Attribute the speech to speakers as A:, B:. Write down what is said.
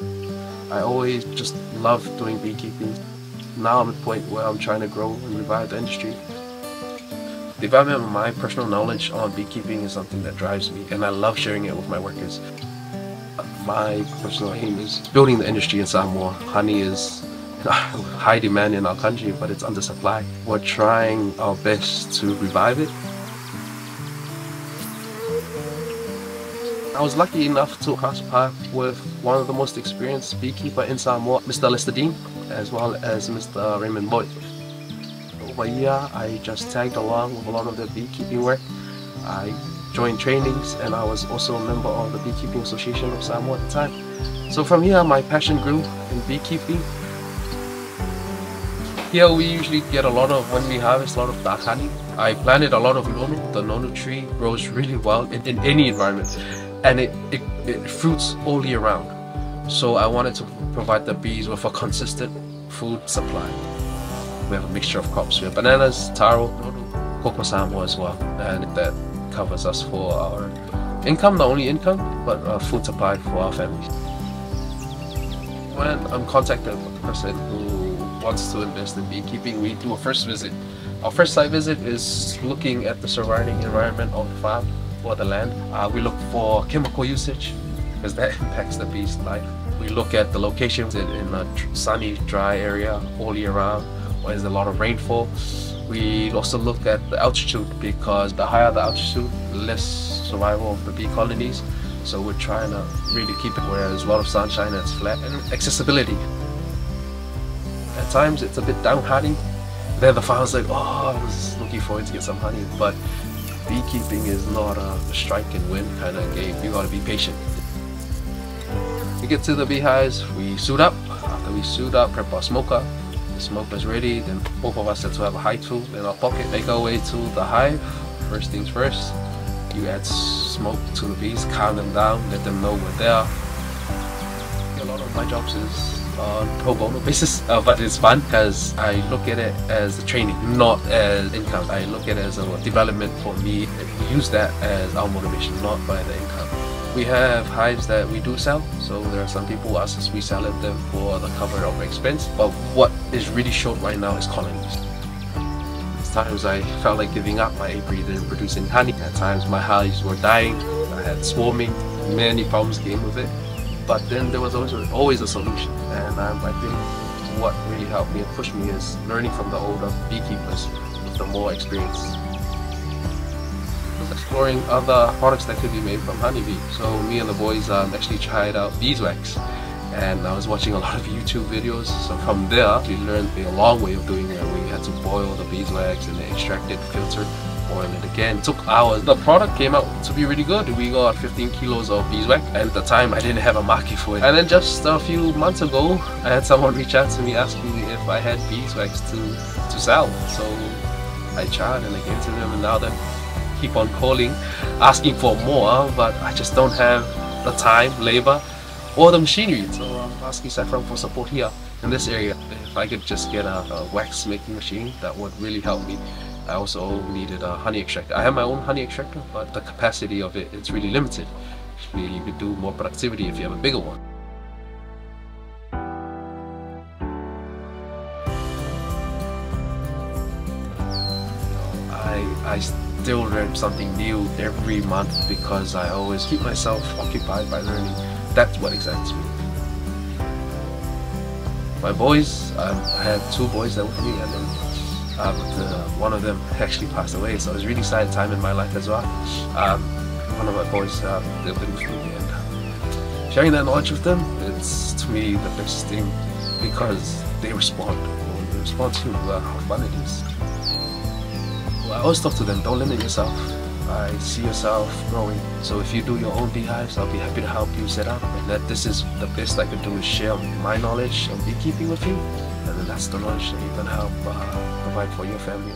A: I always just loved doing beekeeping. Now I'm at the point where I'm trying to grow and revive the industry. Development of my personal knowledge on beekeeping is something that drives me and I love sharing it with my workers. My personal aim is building the industry in Samoa. Honey is high demand in our country but it's under supply. We're trying our best to revive it. I was lucky enough to cross paths with one of the most experienced beekeeper in Samoa, Mr. Lester Dean, as well as Mr. Raymond Boyd over here, I just tagged along with a lot of the beekeeping work. I joined trainings and I was also a member of the Beekeeping Association of Samoa at the time. So from here, my passion grew in beekeeping. Here we usually get a lot of, when we harvest, a lot of honey. I planted a lot of nono. The nono tree grows really well in, in any environment and it, it, it fruits all year round. So I wanted to provide the bees with a consistent food supply we have a mixture of crops. We have bananas, taro, cocoa Samoa as well, and that covers us for our income, not only income, but uh, food supply for our families. When I'm contacted with a person who wants to invest in beekeeping, we do a first visit. Our first site visit is looking at the surrounding environment of the farm or the land. Uh, we look for chemical usage because that impacts the bee's life. We look at the locations in, a sunny, dry area all year round where there's a lot of rainfall. We also look at the altitude because the higher the altitude, the less survival of the bee colonies. So we're trying to really keep it where there's a lot of sunshine and it's flat. And accessibility. At times it's a bit downhearted. Then the farmer's like, oh, I was looking forward to get some honey. But beekeeping is not a strike and win kind of game. You gotta be patient. We get to the beehives, we suit up. After we suit up, prep our smoker, the smoke is ready, then both of us had to have a hive tool in our pocket. Make our way to the hive. First things first, you add smoke to the bees, calm them down, let them know we're there. A lot of my jobs is on pro bono basis, uh, but it's fun because I look at it as a training, not as income. I look at it as a development for me and use that as our motivation, not by the income. We have hives that we do sell, so there are some people who ask us we sell them for the cover of expense. But what is really short right now is colonies. At times I felt like giving up my apiary in producing honey. At times my hives were dying, I had swarming, many problems came with it. But then there was always, always a solution, and um, I think what really helped me and pushed me is learning from the older beekeepers with the more experience exploring other products that could be made from honeybee. So me and the boys um, actually tried out beeswax and I was watching a lot of YouTube videos. So from there, we learned a long way of doing it. We had to boil the beeswax and extract it, filter, boil it again. It took hours. The product came out to be really good. We got 15 kilos of beeswax and at the time I didn't have a market for it. And then just a few months ago, I had someone reach out to me asking me if I had beeswax to, to sell. So I tried and I gave to them and now they're keep on calling, asking for more, but I just don't have the time, labor, or the machinery. So I'm asking SAFPROM for support here in this area. If I could just get a, a wax making machine, that would really help me. I also needed a honey extractor. I have my own honey extractor, but the capacity of it, it's really limited. You could do more productivity if you have a bigger one. I, I still learn something new every month because I always keep myself occupied by learning. That's what excites me. My boys, I have two boys that with me and um, the, one of them actually passed away so it was really sad time in my life as well. Um, one of my boys, um, they've been with me and sharing that knowledge with them, it's to me the best thing because they respond. They respond to uh, how fun it is. I always talk to them, don't limit yourself. I see yourself growing. So if you do your own beehives, I'll be happy to help you set up. And that this is the best I can do is share my knowledge of beekeeping with you. That's the knowledge that you can help uh, provide for your family